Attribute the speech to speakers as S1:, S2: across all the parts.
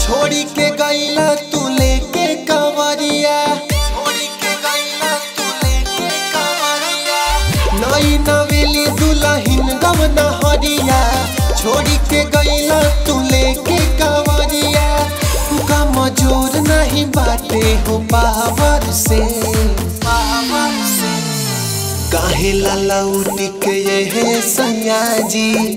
S1: छोड़ी के गईला लेके कवरिया छोड़ी के गईला तू लेके कवरिया नई नवेली दुल्हन गम नहरिया छोड़ी के तू लेके कवरिया का मजूर नहीं बाटे हो पावर से। काहे लाला उठी के ये सैया जी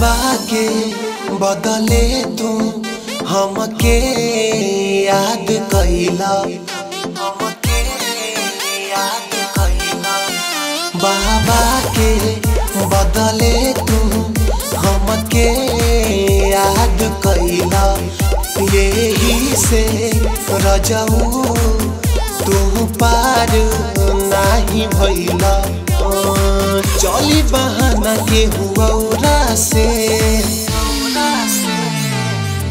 S2: बाबा के
S1: बदले तू याद कैला याद कैला बाबा के बदले तू हमके याद कैला यही से रजऊ तू पार नाही भैला चली बहाना के हुआ से।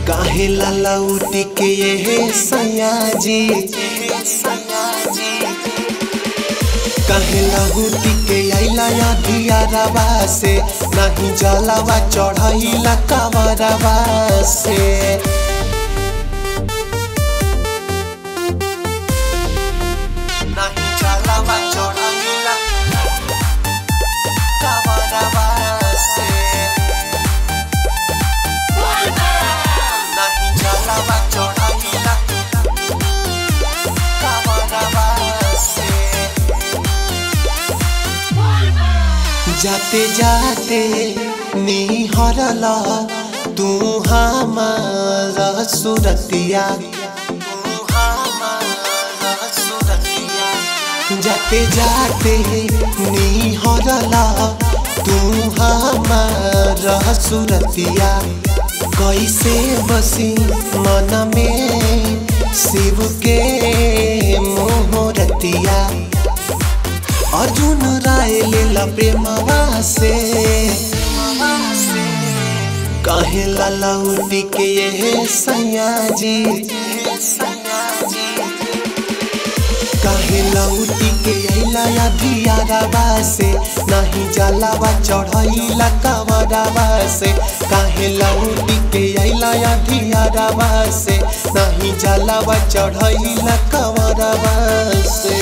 S1: काहे लाला उठी के ये सैया जी। काहे लाहुटी के आइला अधियाराबा से नाही जलावा चढ़ैला कवराबा से जाते जाते निहरला तू हमारा सुरतिया। जाते जाते निहरला तू हमारा सुरतिया। कैसे बसी मन में शिव के मोहरतिया। अर्जुन लेला प्रेमवा से काहे लाला उठी के ये सैया जी। काहे लौटी के अइला अधियाराबा से नाही जलावा चढ़ैला कवराबा से काहे लौटी के अइला अधियाराबा से नाही जलावा चढ़ैला कवराबा से